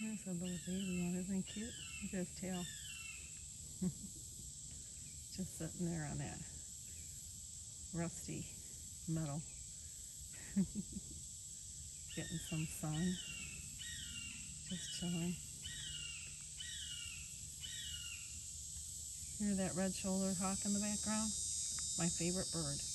There's a little baby one. Isn't cute? Look at his tail. Just sitting there on that rusty metal. Getting some sun. Just chilling. Hear that red shouldered hawk in the background? My favorite bird.